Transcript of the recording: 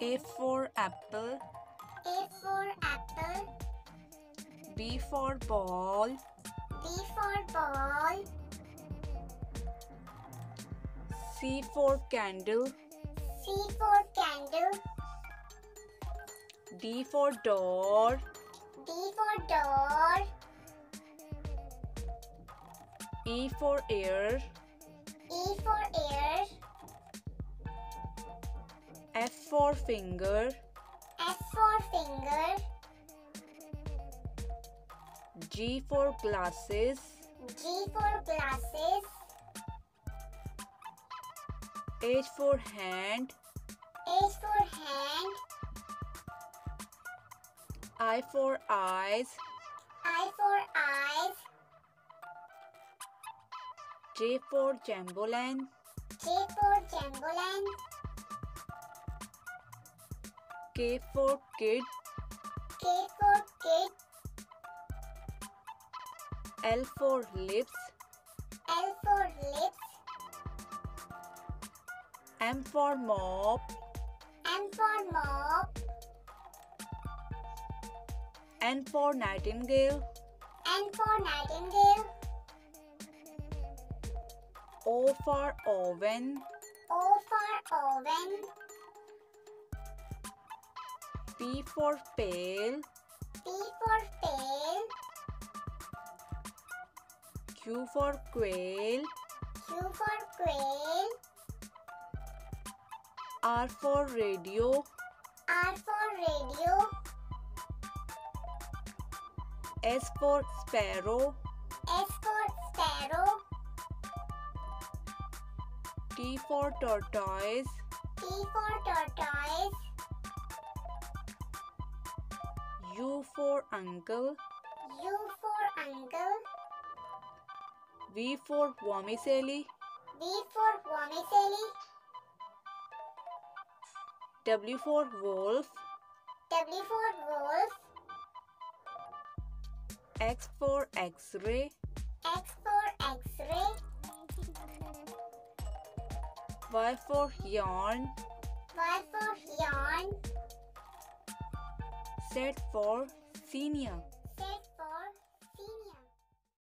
A for apple. A for apple. B for ball. B for ball. C for candle. C for candle. D for door. D for door. E for air. E for ear. F for finger. F for finger. G for glasses. G for glasses. H for hand. H for hand. I for eyes. I for eyes. J for jambolan. J for jambolan. K for kid. K for kid. L for lips. L for lips. M for mop. M for mop. N for nightingale. N for nightingale. O for oven. O for oven. P for pen. P for pen. Q for quail. Q for quail. R for radio. R for radio. S for sparrow. S for sparrow. T for tortoise. T for tortoise. U for uncle. U for uncle. V for vermicelli. V for vermicelli. W for wolf. W for wolf. X for x-ray. X for x-ray. Y for yarn. Y for yarn. Z for senior.